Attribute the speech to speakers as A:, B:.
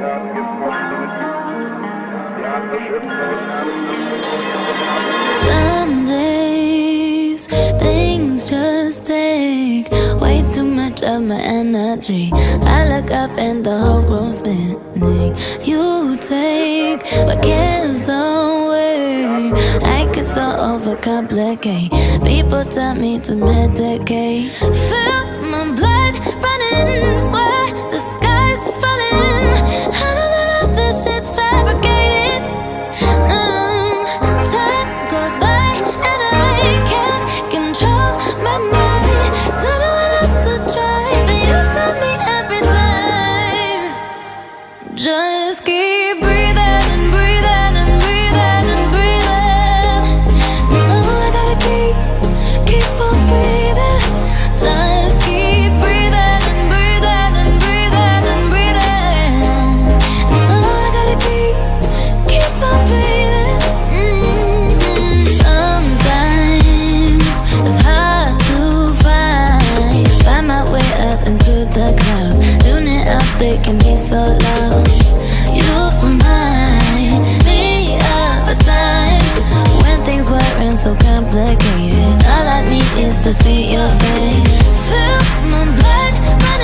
A: Some days things just take way too much of my energy. I look up and the whole room's spinning. You take my cares away. I get so overcomplicate. People tell me to medicate. Feel Just keep is to see your face. fill my blood.